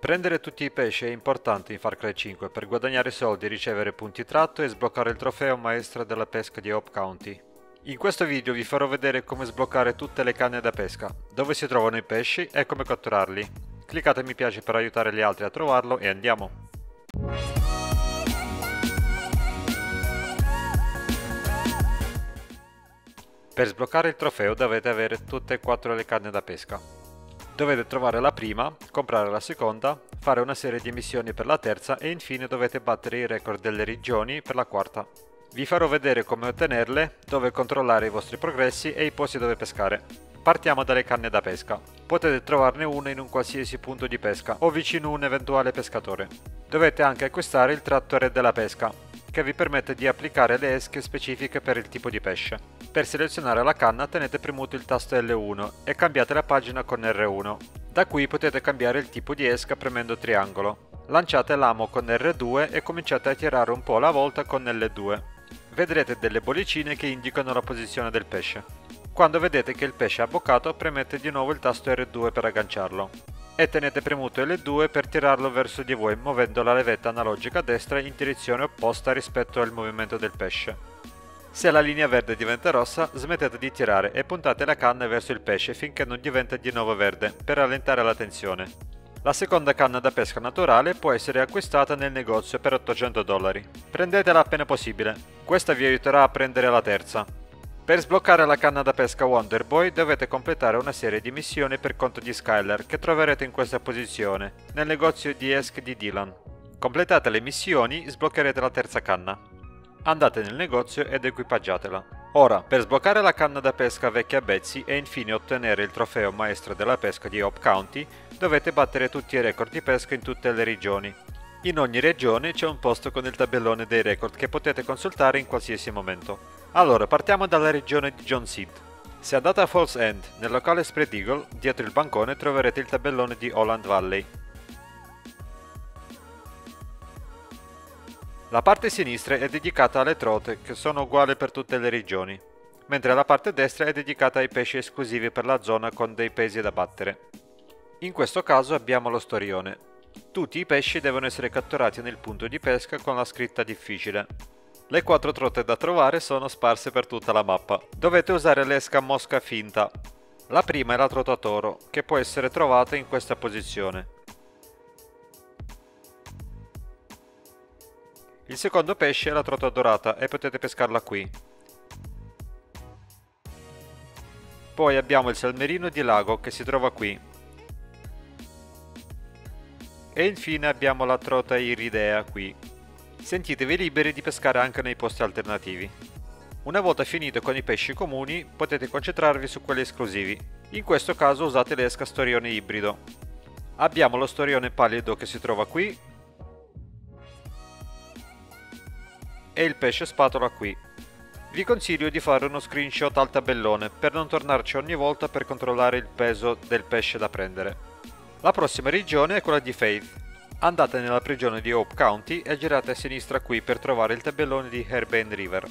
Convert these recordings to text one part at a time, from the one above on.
Prendere tutti i pesci è importante in Far Cry 5 per guadagnare soldi, ricevere punti tratto e sbloccare il trofeo maestro della pesca di Hope County. In questo video vi farò vedere come sbloccare tutte le canne da pesca, dove si trovano i pesci e come catturarli. Cliccate mi piace per aiutare gli altri a trovarlo e andiamo! Per sbloccare il trofeo dovete avere tutte e quattro le canne da pesca. Dovete trovare la prima, comprare la seconda, fare una serie di missioni per la terza e infine dovete battere i record delle regioni per la quarta. Vi farò vedere come ottenerle, dove controllare i vostri progressi e i posti dove pescare. Partiamo dalle canne da pesca. Potete trovarne una in un qualsiasi punto di pesca o vicino a un eventuale pescatore. Dovete anche acquistare il trattore della pesca, che vi permette di applicare le esche specifiche per il tipo di pesce. Per selezionare la canna tenete premuto il tasto L1 e cambiate la pagina con R1. Da qui potete cambiare il tipo di esca premendo triangolo. Lanciate l'amo con R2 e cominciate a tirare un po' alla volta con L2. Vedrete delle bollicine che indicano la posizione del pesce. Quando vedete che il pesce è abboccato premete di nuovo il tasto R2 per agganciarlo e tenete premuto L2 per tirarlo verso di voi muovendo la levetta analogica a destra in direzione opposta rispetto al movimento del pesce. Se la linea verde diventa rossa, smettete di tirare e puntate la canna verso il pesce finché non diventa di nuovo verde, per rallentare la tensione. La seconda canna da pesca naturale può essere acquistata nel negozio per 800 dollari. Prendetela appena possibile, questa vi aiuterà a prendere la terza. Per sbloccare la canna da pesca Wonderboy dovete completare una serie di missioni per conto di Skyler che troverete in questa posizione, nel negozio di Esk di Dylan. Completate le missioni, sbloccherete la terza canna andate nel negozio ed equipaggiatela. Ora, per sbloccare la canna da pesca vecchia Betsy e infine ottenere il trofeo maestro della pesca di Hope County, dovete battere tutti i record di pesca in tutte le regioni. In ogni regione c'è un posto con il tabellone dei record che potete consultare in qualsiasi momento. Allora, partiamo dalla regione di John Seed. Se andate a Falls End, nel locale Spread Eagle, dietro il bancone troverete il tabellone di Holland Valley. La parte sinistra è dedicata alle trote, che sono uguali per tutte le regioni, mentre la parte destra è dedicata ai pesci esclusivi per la zona con dei pesi da battere. In questo caso abbiamo lo storione. Tutti i pesci devono essere catturati nel punto di pesca con la scritta difficile. Le quattro trote da trovare sono sparse per tutta la mappa. Dovete usare l'esca mosca finta. La prima è la trota toro, che può essere trovata in questa posizione. Secondo pesce è la trota dorata e potete pescarla qui. Poi abbiamo il salmerino di lago che si trova qui. E infine abbiamo la trota iridea qui. Sentitevi liberi di pescare anche nei posti alternativi. Una volta finito con i pesci comuni potete concentrarvi su quelli esclusivi. In questo caso usate l'esca storione ibrido. Abbiamo lo storione pallido che si trova qui e il pesce spatola qui. Vi consiglio di fare uno screenshot al tabellone per non tornarci ogni volta per controllare il peso del pesce da prendere. La prossima regione è quella di Faith. Andate nella prigione di Hope County e girate a sinistra qui per trovare il tabellone di Hairbane River.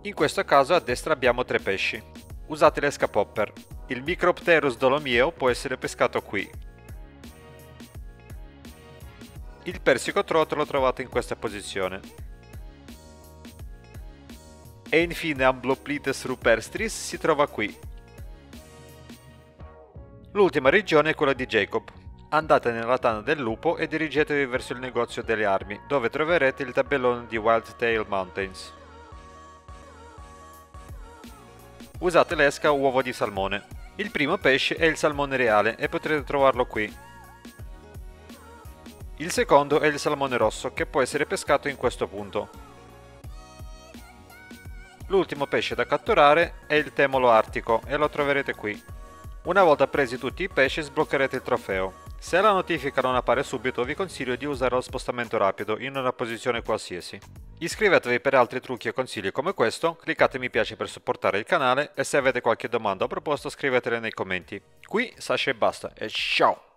In questo caso a destra abbiamo tre pesci. Usate l'esca popper. Il Micropterus dolomio può essere pescato qui, il persico trot lo trovate in questa posizione. E infine Ambloplites rupestris si trova qui. L'ultima regione è quella di Jacob. Andate nella tana del lupo e dirigetevi verso il negozio delle armi, dove troverete il tabellone di Wild Tail Mountains. Usate l'esca uovo di salmone. Il primo pesce è il salmone reale e potrete trovarlo qui. Il secondo è il salmone rosso, che può essere pescato in questo punto. L'ultimo pesce da catturare è il temolo artico e lo troverete qui. Una volta presi tutti i pesci sbloccherete il trofeo. Se la notifica non appare subito vi consiglio di usare lo spostamento rapido in una posizione qualsiasi. Iscrivetevi per altri trucchi e consigli come questo, cliccate mi piace per supportare il canale e se avete qualche domanda o proposta scrivetele nei commenti. Qui Sasha e basta e ciao!